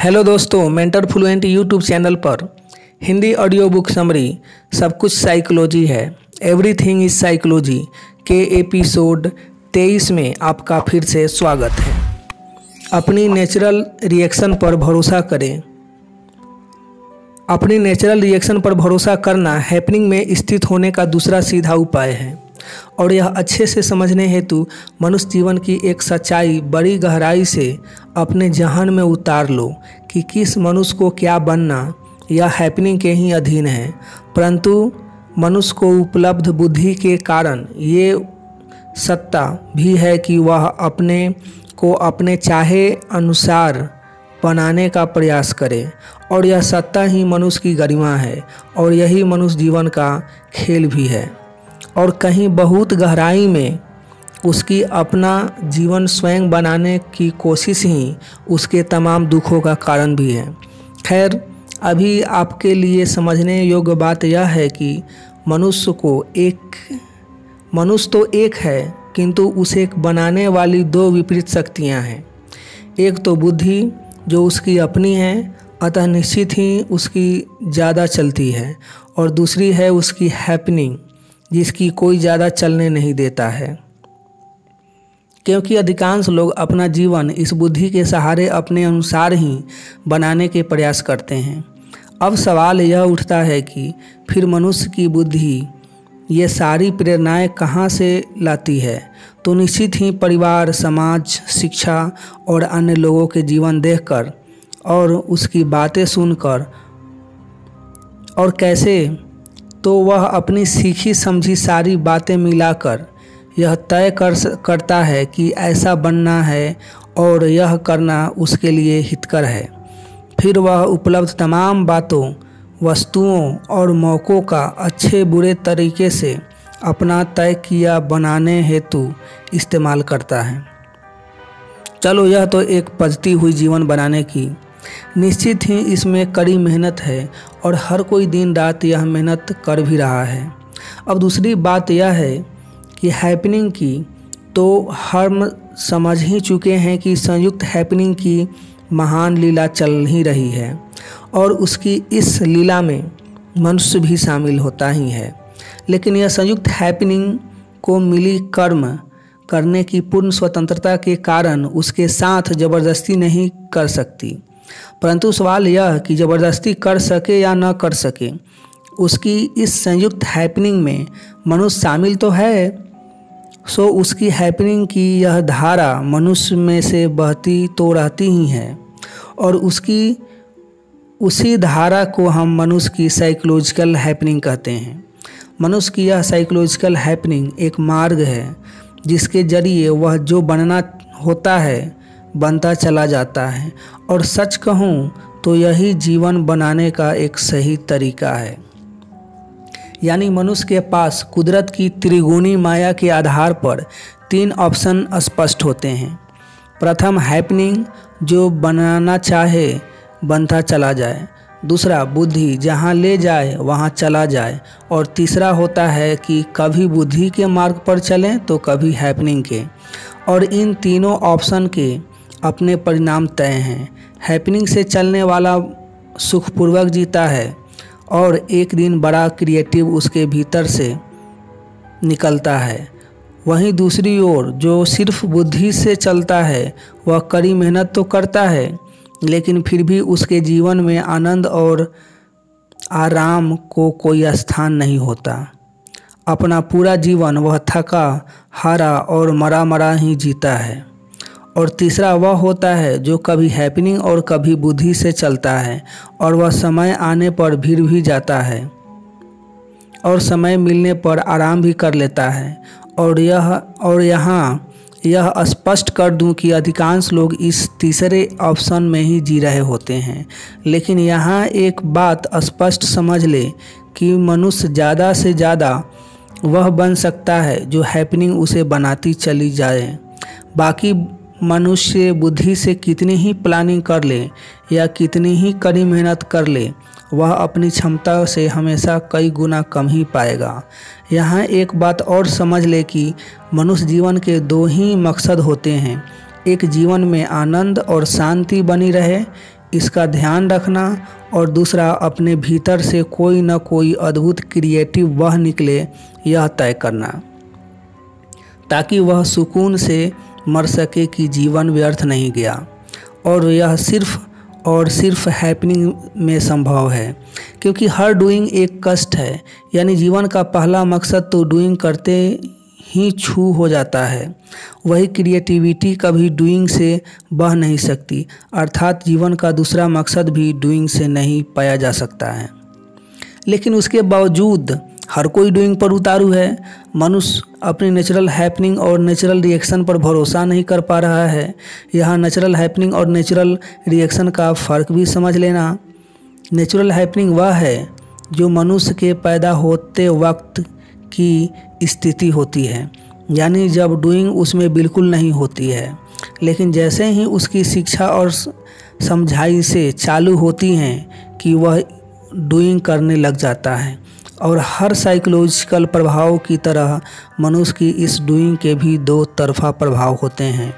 Hello दोस्तों, mentor fluent YouTube channel पर Hindi audio book summary सब कुछ साइकोलॉजी है। एवरीथिंग इज़ साइकोलॉजी के एपिसोड तेईस में आपका फिर से स्वागत है। अपनी नेचुरल रिएक्शन पर भरोसा करें। अपनी नेचुरल रिएक्शन पर भरोसा करना हैपनिंग में स्थित होने का दूसरा सीधा उपाय है। और यह अच्छे से समझने हेतु मनुष्य जीवन की एक सच्चाई बड़ी गहराई से अपने जहन में उतार लो कि किस मनुष्य को क्या बनना यह हैपनिंग के ही अधीन है। परंतु मनुष्य को उपलब्ध बुद्धि के कारण ये सत्ता भी है कि वह अपने को अपने चाहे अनुसार बनाने का प्रयास करे। और यह सत्ता ही मनुष्य की गरिमा है और यही मनुष्य जीवन का खेल भी है। और कहीं बहुत गहराई में उसकी अपना जीवन स्वयं बनाने की कोशिश ही उसके तमाम दुखों का कारण भी है। खैर, अभी आपके लिए समझने योग्य बात यह है कि मनुष्य को एक, मनुष्य तो एक है, किंतु उसे बनाने वाली दो विपरीत शक्तियाँ हैं। एक तो बुद्धि, जो उसकी अपनी है, अतः निश्चित ही उसकी ज़्यादा चलती है, और दूसरी है उसकी हैपनिंग जिसकी कोई ज़्यादा चलने नहीं देता है। क्योंकि अधिकांश लोग अपना जीवन इस बुद्धि के सहारे अपने अनुसार ही बनाने के प्रयास करते हैं। अब सवाल यह उठता है कि फिर मनुष्य की बुद्धि ये सारी प्रेरणाएँ कहाँ से लाती है? तो निश्चित ही परिवार, समाज, शिक्षा और अन्य लोगों के जीवन देखकर और उसकी बातें सुनकर और कैसे तो वह अपनी सीखी समझी सारी बातें मिलाकर यह तय कर करता है कि ऐसा बनना है और यह करना उसके लिए हितकर है। फिर वह उपलब्ध तमाम बातों, वस्तुओं और मौक़ों का अच्छे बुरे तरीके से अपना तय किया बनाने हेतु इस्तेमाल करता है। चलो, यह तो एक पद्धति हुई जीवन बनाने की निश्चित ही इसमें कड़ी मेहनत है और हर कोई दिन रात यह मेहनत कर भी रहा है। अब दूसरी बात यह है कि हैपनिंग की तो हम समझ ही चुके हैं कि संयुक्त हैपनिंग की महान लीला चल ही रही है और उसकी इस लीला में मनुष्य भी शामिल होता ही है। लेकिन यह संयुक्त हैपनिंग को मिली कर्म करने की पूर्ण स्वतंत्रता के कारण उसके साथ ज़बरदस्ती नहीं कर सकती। परंतु सवाल यह कि ज़बरदस्ती कर सके या न कर सके, उसकी इस संयुक्त हैपनिंग में मनुष्य शामिल तो है? सो उसकी हैपनिंग की यह धारा मनुष्य में से बहती तो रहती ही है, और उसकी, उसी धारा को हम मनुष्य की साइकोलॉजिकल हैपनिंग कहते हैं। मनुष्य की यह साइकोलॉजिकल हैपनिंग एक मार्ग है, जिसके ज़रिए वह जो बनना होता है बनता चला जाता है। और सच कहूँ तो यही जीवन बनाने का एक सही तरीका है। यानी मनुष्य के पास कुदरत की त्रिगुणी माया के आधार पर तीन ऑप्शन स्पष्ट होते हैं। प्रथम, हैपनिंग, जो बनाना चाहे, बनता चला जाए। दूसरा, बुद्धि, जहाँ ले जाए, वहाँ चला जाए। और तीसरा होता है कि कभी बुद्धि के मार्ग पर चलें तो कभी हैपनिंग के। और इन तीनों ऑप्शन के अपने परिणाम तय हैं। हैपनिंग से चलने वाला सुखपूर्वक जीता है और एक दिन बड़ा क्रिएटिव उसके भीतर से निकलता है। वहीं दूसरी ओर, जो सिर्फ़ बुद्धि से चलता है, वह कड़ी मेहनत तो करता है, लेकिन फिर भी उसके जीवन में आनंद और आराम को कोई स्थान नहीं होता। अपना पूरा जीवन वह थका, हारा और मरा मरा ही जीता है। और तीसरा वह होता है जो कभी हैपनिंग और कभी बुद्धि से चलता है, और वह समय आने पर भीड़ भी जाता है, और समय मिलने पर आराम भी कर लेता है। और यह, और यहाँ, यह स्पष्ट कर दूँ कि अधिकांश लोग इस तीसरे ऑप्शन में ही जी रहे होते हैं। लेकिन यहाँ एक बात स्पष्ट समझ ले कि मनुष्य ज़्यादा से ज़्यादा वह बन सकता है जो हैपनिंग उसे बनाती चली जाए। बाकी मनुष्य बुद्धि से कितनी ही प्लानिंग कर ले या कितनी ही कड़ी मेहनत कर ले, वह अपनी क्षमता से हमेशा कई गुना कम ही पाएगा। यहाँ एक बात और समझ ले कि मनुष्य जीवन के दो ही मकसद होते हैं। एक, जीवन में आनंद और शांति बनी रहे, इसका ध्यान रखना, और दूसरा, अपने भीतर से कोई न कोई अद्भुत क्रिएटिव वह निकले, यह तय करना। ताकि वह सुकून से मर सके कि जीवन व्यर्थ नहीं गया। और यह सिर्फ़ और सिर्फ़ हैपनिंग में संभव है, क्योंकि हर डूइंग एक कष्ट है। यानी जीवन का पहला मकसद तो डूइंग करते ही छू हो जाता है। वही क्रिएटिविटी कभी डूइंग से बह नहीं सकती, अर्थात जीवन का दूसरा मकसद भी डूइंग से नहीं पाया जा सकता है। लेकिन उसके बावजूद हर कोई डूइंग पर उतारू है। मनुष्य अपनी नेचुरल हैपनिंग और नेचुरल रिएक्शन पर भरोसा नहीं कर पा रहा है। यहाँ नेचुरल हैपनिंग और नेचुरल रिएक्शन का फ़र्क भी समझ लेना। नेचुरल हैपनिंग वह है जो मनुष्य के पैदा होते वक्त की स्थिति होती है। यानी जब डूइंग उसमें बिल्कुल नहीं होती है। लेकिन जैसे ही उसकी शिक्षा और समझाई से चालू होती हैं कि वह डूइंग करने लग जाता है। और हर साइकोलॉजिकल प्रभाव की तरह मनुष्य की इस डूइंग के भी दो तरफा प्रभाव होते हैं।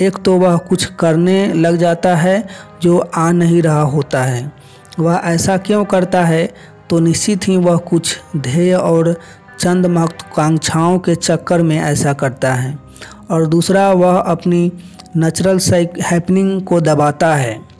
एक तो वह कुछ करने लग जाता है, जो आ नहीं रहा होता है। वह ऐसा क्यों करता है? तो निश्चित ही वह कुछ ध्येय और चंद महत्वाकांक्षाओं के चक्कर में ऐसा करता है। और दूसरा, वह अपनी नेचुरल हैपनिंग को दबाता है।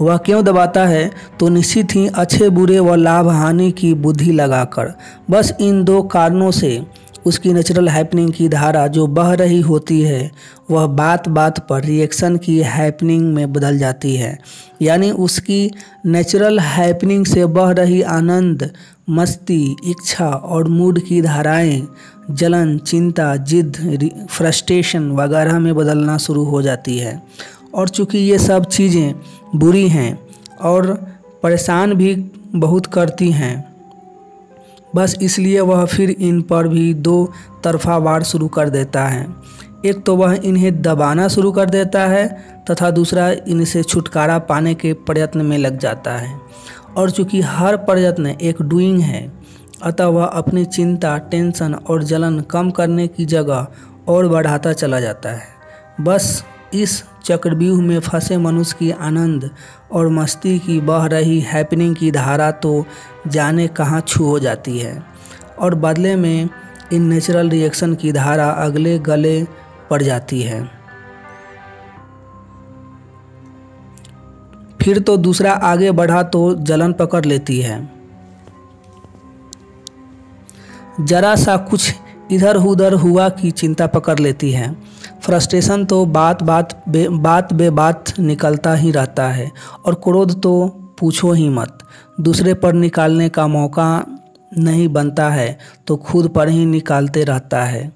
वह क्यों दबाता है? तो निश्चित ही अच्छे, बुरे व लाभ हानि की बुद्धि लगाकर। बस इन दो कारणों से उसकी नेचुरल हैपनिंग की धारा जो बह रही होती है, वह बात बात पर रिएक्शन की हैपनिंग में बदल जाती है। यानी उसकी नेचुरल हैपनिंग से बह रही आनंद, मस्ती, इच्छा और मूड की धाराएँ, जलन, चिंता, जिद फ्रस्ट्रेशन वगैरह में बदलना शुरू हो जाती है। और चूँकि ये सब चीज़ें बुरी हैं और परेशान भी बहुत करती हैं। बस इसलिए वह फिर इन पर भी दो तरफा वार शुरू कर देता है। एक तो वह इन्हें दबाना शुरू कर देता है तथा दूसरा इनसे छुटकारा पाने के प्रयत्न में लग जाता है। और चूँकि हर प्रयत्न एक डूइंग है, अतः वह अपनी चिंता टेंशन और जलन कम करने की जगह और बढ़ाता चला जाता है। बस इस चक्रव्यूह में फंसे मनुष्य की आनंद और मस्ती की बह रही हैपनिंग की धारा तो जाने कहाँ छू हो जाती है। और बदले में इन नेचुरल रिएक्शन की धारा अगले गले पड़ जाती है। फिर तो दूसरा आगे बढ़ा तो जलन पकड़ लेती है। जरा सा कुछ इधर उधर हुआ की चिंता पकड़ लेती है। फ्रस्ट्रेशन तो बात बात बे बात बे बात निकलता ही रहता है, और क्रोध तो पूछो ही मत। दूसरे पर निकालने का मौका नहीं बनता है तो खुद पर ही निकालते रहता है।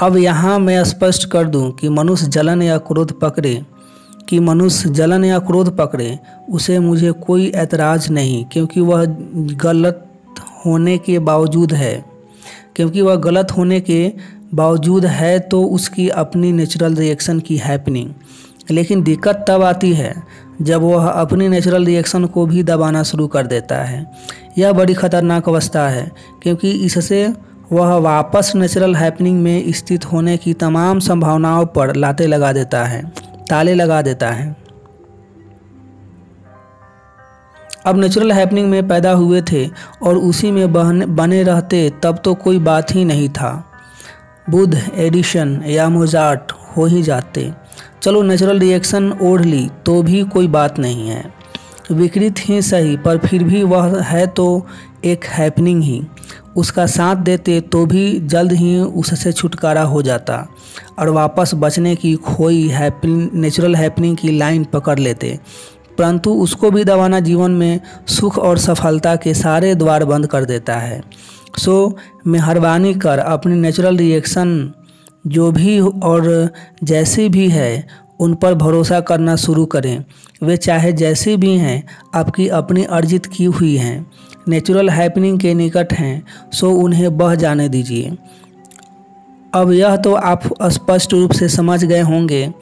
अब यहाँ मैं स्पष्ट कर दूँ कि मनुष्य जलन या क्रोध पकड़े, कि मनुष्य जलन या क्रोध पकड़े, उसे मुझे कोई ऐतराज़ नहीं, क्योंकि वह गलत होने के बावजूद है। क्योंकि वह गलत होने के बावजूद है तो उसकी अपनी नेचुरल रिएक्शन की हैपनिंग लेकिन दिक्कत तब आती है जब वह अपनी नेचुरल रिएक्शन को भी दबाना शुरू कर देता है। यह बड़ी खतरनाक अवस्था है, क्योंकि इससे वह वापस नेचुरल हैपनिंग में स्थित होने की तमाम संभावनाओं पर लाते लगा देता है, ताले लगा देता है। अब नेचुरल हैपनिंग में पैदा हुए थे और उसी में बने रहते तब तो कोई बात ही नहीं था। बुध, एडिशन, या मोजार्ट हो ही जाते। चलो नेचुरल रिएक्शन ओढ़ ली तो भी कोई बात नहीं है। विकृत ही सही, पर फिर भी वह है तो एक हैपनिंग ही। उसका साथ देते तो भी जल्द ही उससे छुटकारा हो जाता। और वापस बचने की खोई हैपनिंग नेचुरल हैपनिंग की लाइन पकड़ लेते। परंतु उसको भी दबाना जीवन में सुख और सफलता के सारे द्वार बंद कर देता है। सो मेहरबानी कर अपने नेचुरल रिएक्शन जो भी और जैसी भी है, उन पर भरोसा करना शुरू करें। वे चाहे जैसे भी हैं, आपकी अपनी अर्जित की हुई हैं। नेचुरल हैपनिंग के निकट हैं, सो उन्हें बह जाने दीजिए। अब यह तो आप स्पष्ट रूप से समझ गए होंगे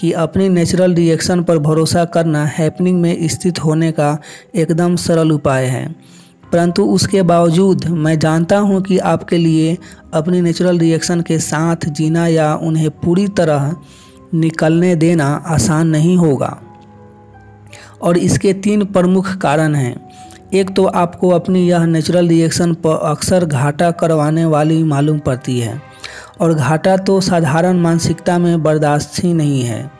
कि अपनी नेचुरल रिएक्शन पर भरोसा करना हैपनिंग में स्थित होने का एकदम सरल उपाय है। परंतु उसके बावजूद मैं जानता हूँ कि आपके लिए अपने नेचुरल रिएक्शन के साथ जीना या उन्हें पूरी तरह निकलने देना आसान नहीं होगा। और इसके तीन प्रमुख कारण हैं। एक तो आपको अपनी यह नेचुरल रिएक्शन पर अक्सर घाटा करवाने वाली मालूम पड़ती है। और घाटा तो साधारण मानसिकता में बर्दाश्त ही नहीं है।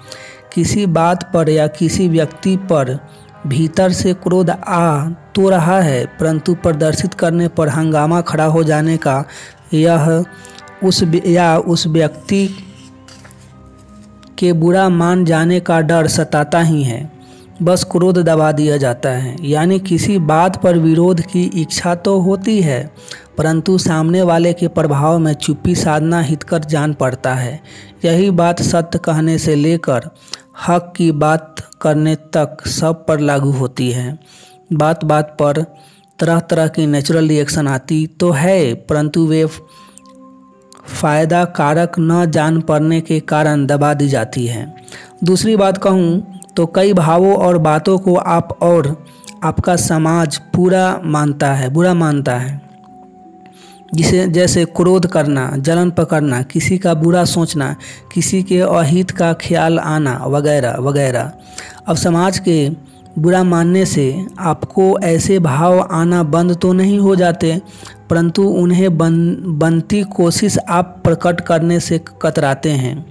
किसी बात पर या किसी व्यक्ति पर भीतर से क्रोध आ तो रहा है, परंतु प्रदर्शित करने पर हंगामा खड़ा हो जाने का यह उस या उस व्यक्ति के बुरा मान जाने का डर सताता ही है। बस क्रोध दबा दिया जाता है। यानी किसी बात पर विरोध की इच्छा तो होती है, परंतु सामने वाले के प्रभाव में चुप्पी साधना हितकर जान पड़ता है। यही बात सत्य कहने से लेकर हक की बात करने तक सब पर लागू होती है। बात बात पर तरह तरह की नेचुरल रिएक्शन आती तो है, परंतु वे फ़ायदा कारक न जान पड़ने के कारण दबा दी जाती है। दूसरी बात कहूँ तो कई भावों और बातों को आप और आपका समाज पूरा मानता है, बुरा मानता है। जिसे जैसे क्रोध करना, जलन पकड़ना, किसी का बुरा सोचना, किसी के अहित का ख्याल आना, वगैरह वगैरह। अब समाज के बुरा मानने से आपको ऐसे भाव आना बंद तो नहीं हो जाते, परंतु उन्हें बन, बनती कोशिश आप प्रकट करने से कतराते हैं,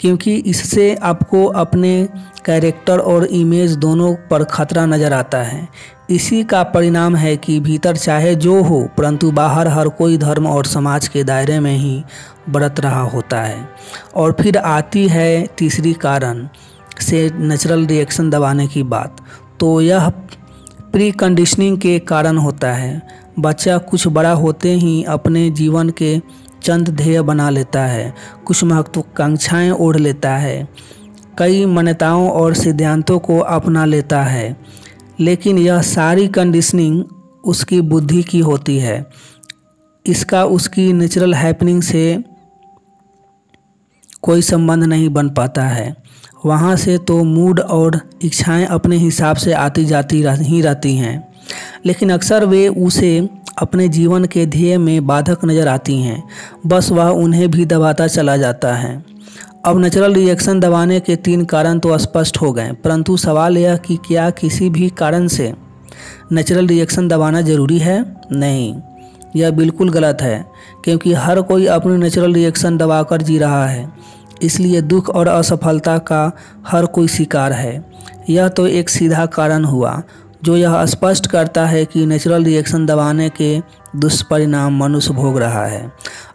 क्योंकि इससे आपको अपने कैरेक्टर और इमेज दोनों पर खतरा नज़र आता है। इसी का परिणाम है कि भीतर चाहे जो हो, परंतु बाहर हर कोई धर्म और समाज के दायरे में ही बरत रहा होता है। और फिर आती है तीसरी कारण, से नेचुरल रिएक्शन दबाने की बात। तो यह प्री कंडीशनिंग के कारण होता है। बच्चा कुछ बड़ा होते ही अपने जीवन के चंद ध्येय बना लेता है। कुछ महत्वाकांक्षाएँ ओढ़ लेता है। कई मान्यताओं और सिद्धांतों को अपना लेता है। लेकिन यह सारी कंडीशनिंग उसकी बुद्धि की होती है। इसका उसकी नेचुरल हैपनिंग से कोई संबंध नहीं बन पाता है। वहाँ से तो मूड और इच्छाएँ अपने हिसाब से आती जाती ही रहती हैं। लेकिन अक्सर वे उसे अपने जीवन के ध्येय में बाधक नज़र आती हैं। बस वह उन्हें भी दबाता चला जाता है। अब नेचुरल रिएक्शन दबाने के तीन कारण तो स्पष्ट हो गए, परंतु सवाल यह कि क्या किसी भी कारण से नेचुरल रिएक्शन दबाना ज़रूरी है? नहीं। यह बिल्कुल गलत है, क्योंकि हर कोई अपनी नेचुरल रिएक्शन दबाकर जी रहा है, इसलिए दुख और असफलता का हर कोई शिकार है। यह तो एक सीधा कारण हुआ, जो यह स्पष्ट करता है कि नेचुरल रिएक्शन दबाने के दुष्परिणाम मनुष्य भोग रहा है।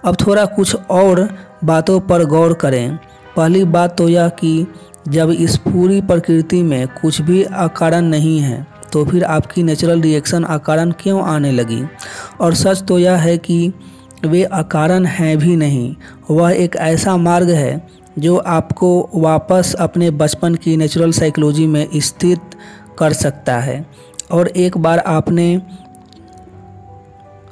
अब थोड़ा कुछ और बातों पर गौर करें। पहली बात तो यह कि जब इस पूरी प्रकृति में कुछ भी अकारण नहीं है तो फिर आपकी नेचुरल रिएक्शन अकारण क्यों आने लगी? और सच तो यह है कि वे अकारण हैं भी नहीं। वह एक ऐसा मार्ग है जो आपको वापस अपने बचपन की नेचुरल साइकोलॉजी में स्थित कर सकता है। और एक बार आपने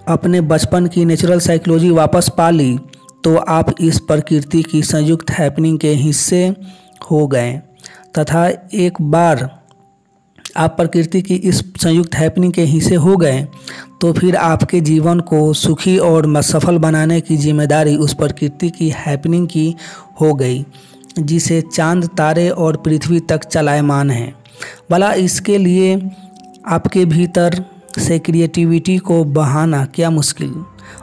अपने बचपन की नेचुरल साइकोलॉजी वापस पा ली तो आप इस प्रकृति की संयुक्त हैपनिंग के हिस्से हो गए। तथा एक बार आप प्रकृति की इस संयुक्त हैपनिंग के हिस्से हो गए तो फिर आपके जीवन को सुखी और सफल बनाने की ज़िम्मेदारी उस प्रकृति की हैपनिंग की हो गई, जिसे चाँद, तारे और पृथ्वी तक चलायमान है। भला इसके लिए आपके भीतर से क्रिएटिविटी को बहाना क्या मुश्किल?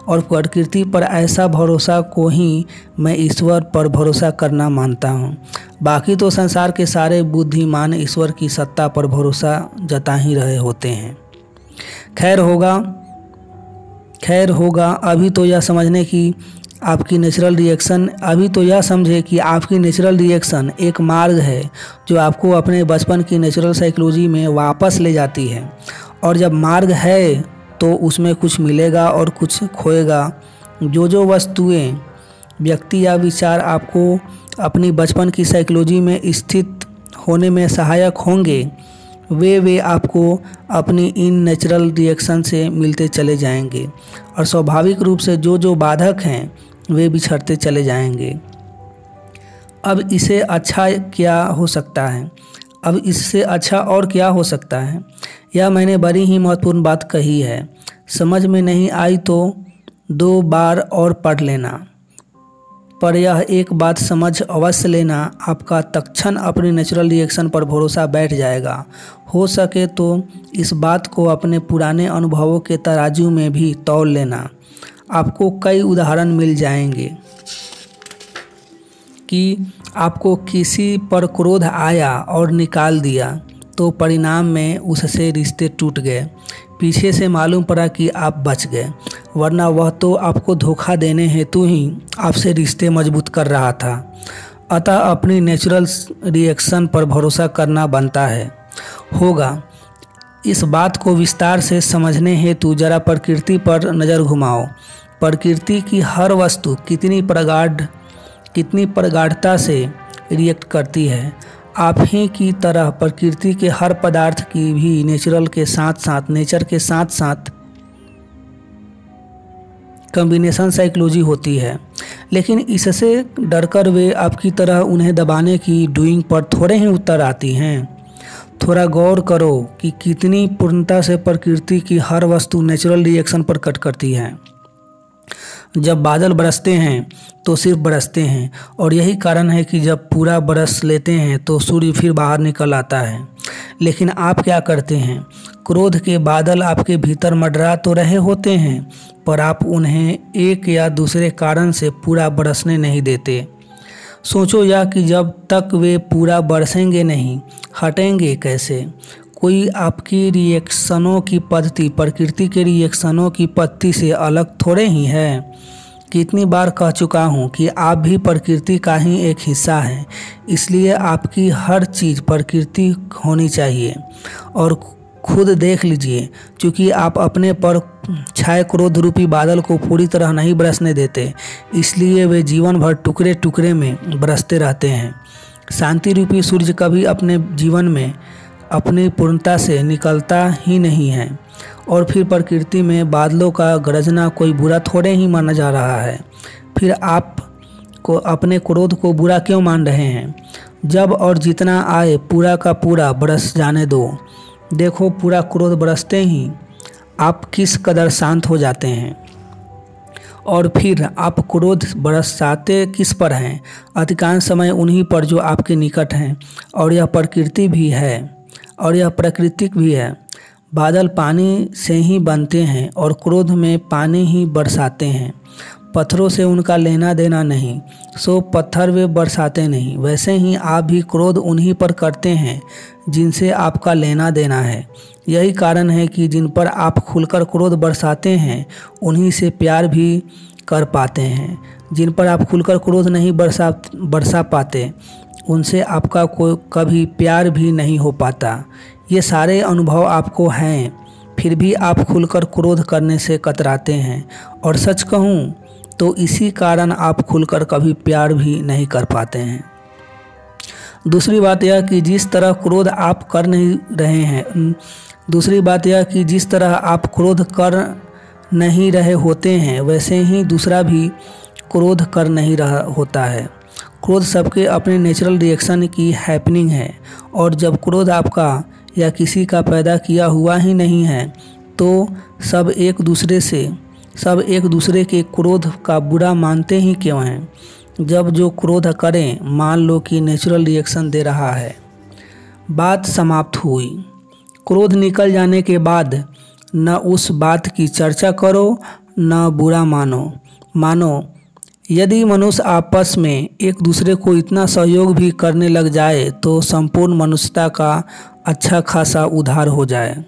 और प्रकृति पर ऐसा भरोसा को ही मैं ईश्वर पर भरोसा करना मानता हूँ। बाकी तो संसार के सारे बुद्धिमान ईश्वर की सत्ता पर भरोसा जता ही रहे होते हैं। खैर होगा खैर होगा, अभी तो यह समझने की आपकी नेचुरल रिएक्शन अभी तो यह समझे कि आपकी नेचुरल रिएक्शन एक मार्ग है जो आपको अपने बचपन की नेचुरल साइकोलॉजी में वापस ले जाती है। और जब मार्ग है तो उसमें कुछ मिलेगा और कुछ खोएगा। जो जो वस्तुएँ, व्यक्ति या विचार आपको अपनी बचपन की साइकोलॉजी में स्थित होने में सहायक होंगे, वे वे आपको अपनी इन नेचुरल रिएक्शन से मिलते चले जाएँगे और स्वाभाविक रूप से जो जो बाधक हैं, वे बिछड़ते चले जाएँगे। अब इसे अच्छा क्या हो सकता है? अब इससे अच्छा और क्या हो सकता है? यह मैंने बड़ी ही महत्वपूर्ण बात कही है। समझ में नहीं आई तो दो बार और पढ़ लेना। पर यह एक बात समझ अवश्य लेना, आपका तक्षण अपनी नेचुरल रिएक्शन पर भरोसा बैठ जाएगा। हो सके तो इस बात को अपने पुराने अनुभवों के तराजू में भी तौल लेना। आपको कई उदाहरण मिल जाएँगे। कि आपको किसी पर क्रोध आया और निकाल दिया। तो परिणाम में उससे रिश्ते टूट गए। पीछे से मालूम पड़ा कि आप बच गए। वरना वह तो आपको धोखा देने हेतु ही आपसे रिश्ते मज़बूत कर रहा था। अतः अपनी नेचुरल रिएक्शन पर भरोसा करना बनता है। होगा। इस बात को विस्तार से समझने हेतु जरा प्रकृति पर नज़र घुमाओ। प्रकृति की हर वस्तु कितनी प्रगाढ़, कितनी प्रगाढ़ता से रिएक्ट करती है। आप ही की तरह प्रकृति के हर पदार्थ की भी नेचुरल के साथ साथ नेचर के साथ साथ कम्बिनेशन साइकोलॉजी होती है। लेकिन इससे डरकर वे आपकी तरह उन्हें दबाने की डूइंग पर थोड़े ही उत्तर आती हैं। थोड़ा गौर करो कि कितनी पूर्णता से प्रकृति की हर वस्तु नेचुरल रिएक्शन पर कट करती है। जब बादल बरसते हैं तो सिर्फ़ बरसते हैं। और यही कारण है कि जब पूरा बरस लेते हैं तो सूर्य फिर बाहर निकल आता है। लेकिन आप क्या करते हैं? क्रोध के बादल आपके भीतर मडरा तो रहे होते हैं, पर आप उन्हें एक या दूसरे कारण से पूरा बरसने नहीं देते। सोचो या कि जब तक वे पूरा बरसेंगे नहीं, हटेंगे कैसे? कोई आपकी रिएक्शनों की पद्धति, प्रकृति के रिएक्शनों की पद्धति से अलग थोड़े ही है। कितनी बार कह चुका हूँ कि आप भी प्रकृति का ही एक हिस्सा हैं, इसलिए आपकी हर चीज़ प्रकृति होनी चाहिए। और खुद देख लीजिए क्योंकि आप अपने पर छाए क्रोध रूपी बादल को पूरी तरह नहीं बरसने देते, इसलिए वे जीवन भर टुकड़े टुकड़े में बरसते रहते हैं। शांति रूपी सूर्य कभी अपने जीवन में अपनी पूर्णता से निकलता ही नहीं है और फिर प्रकृति में बादलों का गरजना कोई बुरा थोड़े ही माना जा रहा है। फिर आप को अपने क्रोध को बुरा क्यों मान रहे हैं? जब और जितना आए पूरा का पूरा बरस जाने दो। देखो पूरा क्रोध बरसते ही आप किस कदर शांत हो जाते हैं। और फिर आप क्रोध बरसाते किस पर हैं? अधिकांश समय उन्हीं पर जो आपके निकट हैं और यह प्रकृति भी है। और यह प्राकृतिक भी है। बादल पानी से ही बनते हैं और क्रोध में पानी ही बरसाते हैं। पत्थरों से उनका लेना देना नहीं, सो पत्थर वे बरसाते नहीं। वैसे ही आप भी क्रोध उन्हीं पर करते हैं, जिनसे आपका लेना देना है। यही कारण है कि जिन पर आप खुलकर क्रोध बरसाते हैं, उन्हीं से प्यार भी कर पाते हैं। जिन पर आप खुलकर क्रोध नहीं बरसा बरसा पाते उनसे आपका कोई कभी प्यार भी नहीं हो पाता। ये सारे अनुभव आपको हैं, फिर भी आप खुलकर क्रोध करने से कतराते हैं। और सच कहूँ तो इसी कारण आप खुलकर कभी प्यार भी नहीं कर पाते हैं। दूसरी बात यह कि जिस तरह क्रोध आप कर नहीं रहे हैं दूसरी बात यह कि जिस तरह आप क्रोध कर नहीं रहे होते हैं, वैसे ही दूसरा भी क्रोध कर नहीं रहा होता है। क्रोध सबके अपने नेचुरल रिएक्शन की हैपनिंग है। और जब क्रोध आपका या किसी का पैदा किया हुआ ही नहीं है तो सब एक दूसरे से, सब एक दूसरे के क्रोध का बुरा मानते ही क्यों हैं? जब जो क्रोध करें, मान लो कि नेचुरल रिएक्शन दे रहा है। बात समाप्त हुई। क्रोध निकल जाने के बाद न उस बात की चर्चा करो, न बुरा मानो। मानो यदि मनुष्य आपस में एक दूसरे को इतना सहयोग भी करने लग जाए तो संपूर्ण मनुष्यता का अच्छा खासा उधार हो जाए।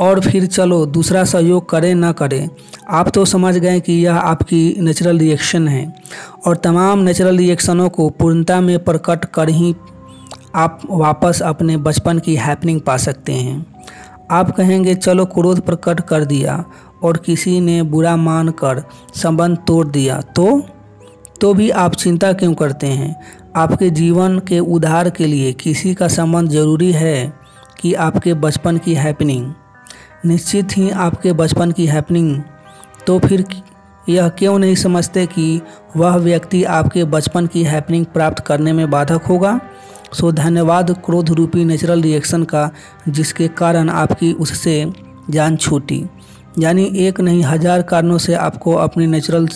और फिर चलो, दूसरा सहयोग करें ना करें। आप तो समझ गए कि यह आपकी नेचुरल रिएक्शन है। और तमाम नेचुरल रिएक्शनों को पूर्णता में प्रकट कर ही आप वापस अपने बचपन की हैपनिंग पा सकते हैं। आप कहेंगे, चलो, क्रोध प्रकट कर दिया। और किसी ने बुरा मान कर संबंध तोड़ दिया तो? तो भी आप चिंता क्यों करते हैं? आपके जीवन के उधार के लिए किसी का संबंध ज़रूरी है कि आपके बचपन की हैपनिंग निश्चित ही आपके बचपन की हैपनिंग तो फिर यह क्यों नहीं समझते कि वह व्यक्ति आपके बचपन की हैपनिंग प्राप्त करने में बाधक होगा? सो धन्यवाद क्रोध रूपी नेचुरल रिएक्शन का, जिसके कारण आपकी उससे जान छूटी। यानी एक नहीं, हज़ार कारणों से आपको अपने नेचुरल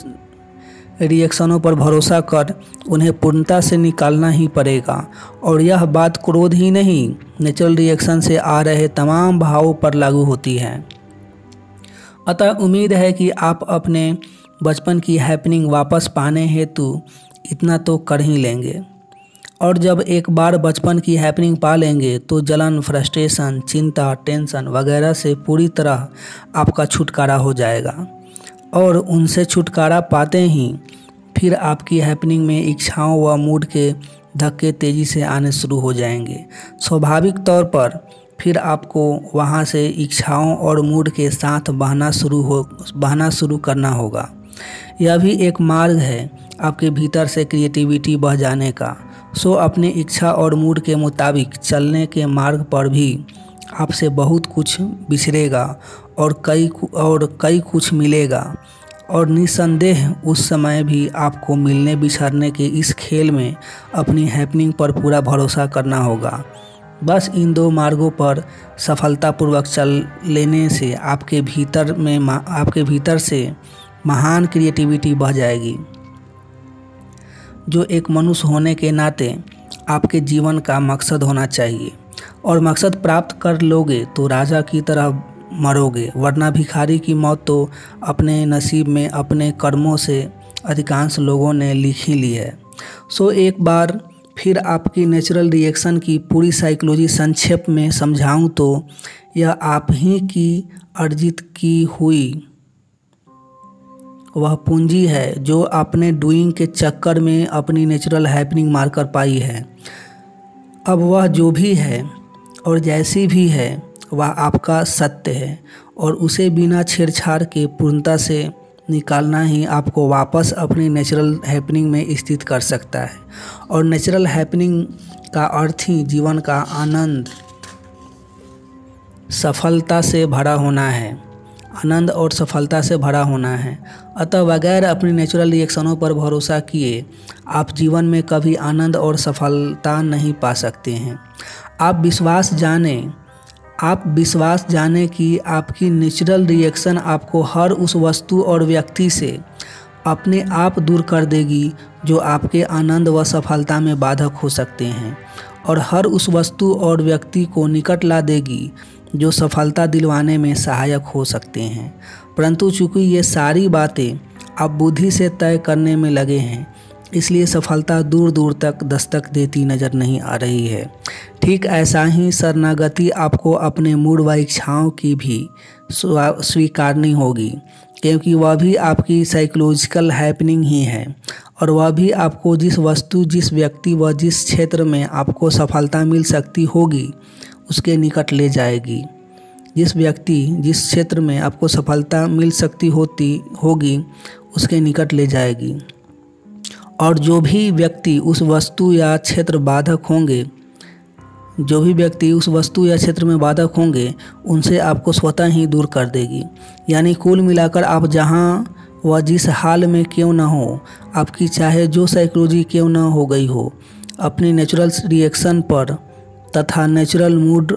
रिएक्शनों पर भरोसा कर उन्हें पूर्णता से निकालना ही पड़ेगा। और यह बात क्रोध ही नहीं नेचुरल रिएक्शन से आ रहे तमाम भावों पर लागू होती है। अतः उम्मीद है कि आप अपने बचपन की हैपनिंग वापस पाने हेतु इतना तो कर ही लेंगे। और जब एक बार बचपन की हैपनिंग पा लेंगे तो जलन फ्रस्ट्रेशन चिंता टेंशन वगैरह से पूरी तरह आपका छुटकारा हो जाएगा। और उनसे छुटकारा पाते ही, फिर आपकी हैपनिंग में इच्छाओं व मूड के धक्के तेज़ी से आने शुरू हो जाएँगे। स्वाभाविक तौर पर, फिर आपको वहाँ से इच्छाओं और मूड के साथ बहना शुरू हो, बहना शुरू करना होगा। यह भी एक मार्ग है, आपके भीतर से क्रिएटिविटी बह जाने का। सो अपने इच्छा और मूड के मुताबिक चलने के मार्ग पर भी आपसे बहुत कुछ बिछड़ेगा और कई और कई कुछ मिलेगा। और निसंदेह उस समय भी आपको मिलने बिछड़ने के इस खेल में अपनी हैपनिंग पर पूरा भरोसा करना होगा। बस इन दो मार्गों पर सफलतापूर्वक चल लेने से आपके भीतर में आपके भीतर से महान क्रिएटिविटी बह जाएगी। जो एक मनुष्य होने के नाते आपके जीवन का मकसद होना चाहिए। और मकसद प्राप्त कर लोगे तो राजा की तरह मरोगे, वरना भिखारी की मौत तो अपने नसीब में, अपने कर्मों से अधिकांश लोगों ने लिख ही ली है। सो एक बार फिर आपकी नेचुरल रिएक्शन की पूरी साइकोलॉजी संक्षेप में समझाऊं तो यह आप ही की अर्जित की हुई वह पूंजी है जो आपने डूइंग के चक्कर में अपनी नेचुरल हैपनिंग मारकर पाई है। अब वह जो भी है और जैसी भी है, वह आपका सत्य है और उसे बिना छेड़छाड़ के पूर्णता से निकालना ही आपको वापस अपनी नेचुरल हैपनिंग में स्थित कर सकता है। और नेचुरल हैपनिंग का अर्थ ही जीवन का आनंद, सफलता से भरा होना है। आनंद और सफलता से भरा होना है। अतः बगैर अपनी नेचुरल रिएक्शनों पर भरोसा किए, आप जीवन में कभी आनंद और सफलता नहीं पा सकते हैं। आप विश्वास जाने, आप विश्वास जाने कि आपकी नेचुरल रिएक्शन आपको हर उस वस्तु और व्यक्ति से अपने आप दूर कर देगी, जो आपके आनंद व सफलता में बाधक हो सकते हैं। और हर उस वस्तु और व्यक्ति को निकट ला देगी जो सफलता दिलवाने में सहायक हो सकते हैं। परंतु चूँकि ये सारी बातें आप बुद्धि से तय करने में लगे हैं, इसलिए सफलता दूर दूर तक दस्तक देती नज़र नहीं आ रही है। ठीक ऐसा ही शरणागति आपको अपने मूड व इच्छाओं की भी स्वीकारनी होगी, क्योंकि वह भी आपकी साइकोलॉजिकल हैपनिंग ही है, और वह भी आपको जिस वस्तु, जिस व्यक्ति व जिस क्षेत्र में आपको सफलता मिल सकती होगी उसके निकट ले जाएगी। जिस व्यक्ति जिस क्षेत्र में आपको सफलता मिल सकती होती, होगी, उसके निकट ले जाएगी। और जो भी व्यक्ति उस वस्तु या क्षेत्र बाधक होंगे, जो भी व्यक्ति उस वस्तु या क्षेत्र में बाधक होंगे, उनसे आपको स्वतः ही दूर कर देगी। यानी कुल मिलाकर आप जहाँ व जिस हाल में क्यों ना हो, आपकी चाहे जो साइकोलॉजी क्यों ना हो गई हो, अपने नेचुरल रिएक्शन पर तथा नेचुरल मूड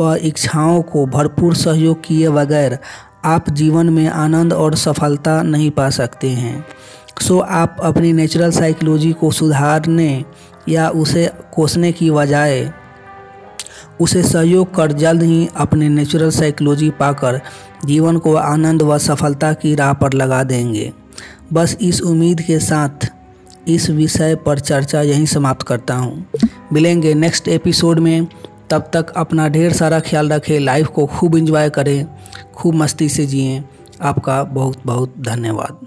व इच्छाओं को भरपूर सहयोग किए बगैर आप जीवन में आनंद और सफलता नहीं पा सकते हैं। सो आप अपनी नेचुरल साइकोलॉजी को सुधारने या उसे कोसने की बजाय उसे सहयोग कर जल्द ही अपने नेचुरल साइकोलॉजी पाकर जीवन को आनंद व सफलता की राह पर लगा देंगे। बस इस उम्मीद के साथ इस विषय पर चर्चा यहीं समाप्त करता हूँ। मिलेंगे नेक्स्ट एपिसोड में। तब तक अपना ढेर सारा ख्याल रखें लाइफ को खूब इंजॉय करें, खूब मस्ती से जिएँ। आपका बहुत बहुत धन्यवाद।